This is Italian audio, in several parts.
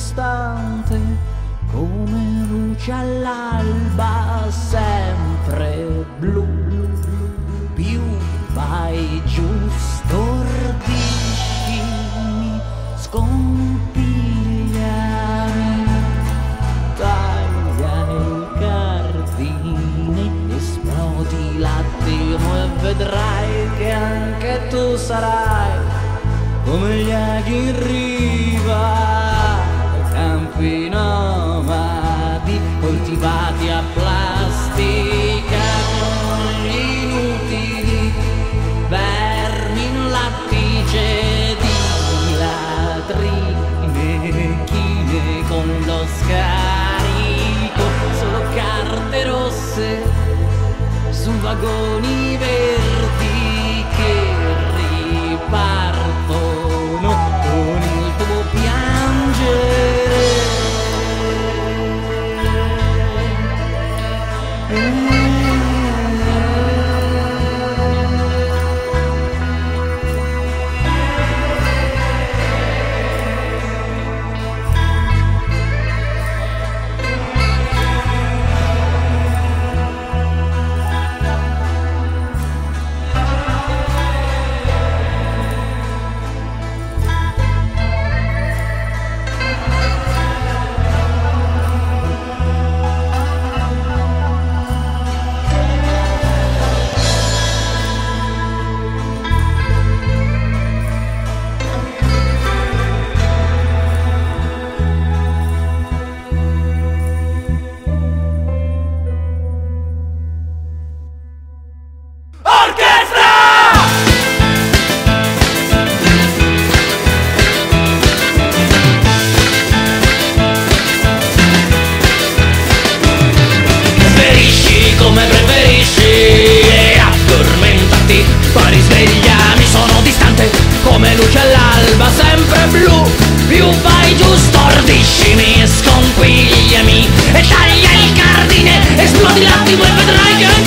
distante, come luce all'alba, sempre blu, più vai giù, stordiscimi, scompigliami, taglia il cardine, esplodi l'attimo e vedrai che anche tu sarai come gli aghi in riva. my goal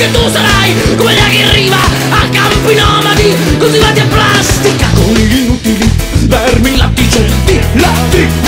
che tu sarai come gli che arriva a campi nomadi coltivati a plastica. Con gli inutili vermi lattice di lattice